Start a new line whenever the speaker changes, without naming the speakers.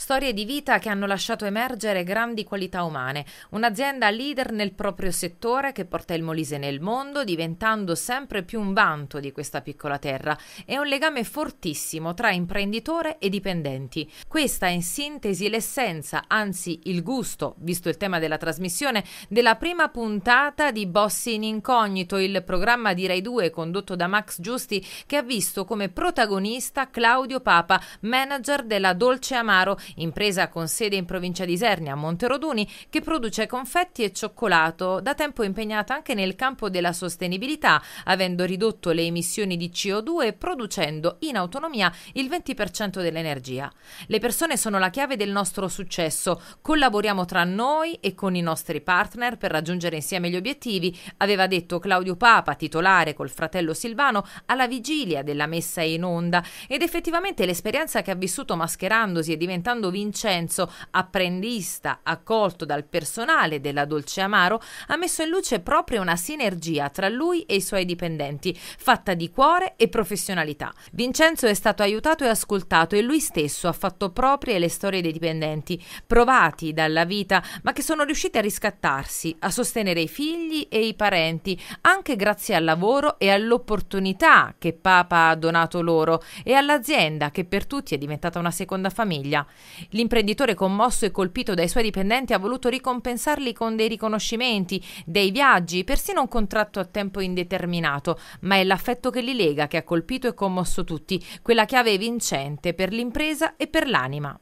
Storie di vita che hanno lasciato emergere grandi qualità umane, un'azienda leader nel proprio settore che porta il Molise nel mondo, diventando sempre più un vanto di questa piccola terra, e un legame fortissimo tra imprenditore e dipendenti. Questa è in sintesi l'essenza, anzi il gusto, visto il tema della trasmissione, della prima puntata di Bossi in Incognito, il programma di Rai 2 condotto da Max Giusti che ha visto come protagonista Claudio Papa, manager della Dolce Amaro, impresa con sede in provincia di Isernia a Monteroduni, che produce confetti e cioccolato, da tempo impegnata anche nel campo della sostenibilità, avendo ridotto le emissioni di CO2 e producendo in autonomia il 20% dell'energia. Le persone sono la chiave del nostro successo, collaboriamo tra noi e con i nostri partner per raggiungere insieme gli obiettivi, aveva detto Claudio Papa, titolare col fratello Silvano, alla vigilia della messa in onda ed effettivamente l'esperienza che ha vissuto mascherandosi e diventando quando Vincenzo, apprendista accolto dal personale della Dolce Amaro, ha messo in luce proprio una sinergia tra lui e i suoi dipendenti, fatta di cuore e professionalità. Vincenzo è stato aiutato e ascoltato e lui stesso ha fatto proprie le storie dei dipendenti, provati dalla vita, ma che sono riusciti a riscattarsi, a sostenere i figli e i parenti, anche grazie al lavoro e all'opportunità che Papa ha donato loro e all'azienda che per tutti è diventata una seconda famiglia. L'imprenditore commosso e colpito dai suoi dipendenti ha voluto ricompensarli con dei riconoscimenti, dei viaggi, persino un contratto a tempo indeterminato, ma è l'affetto che li lega che ha colpito e commosso tutti, quella chiave vincente per l'impresa e per l'anima.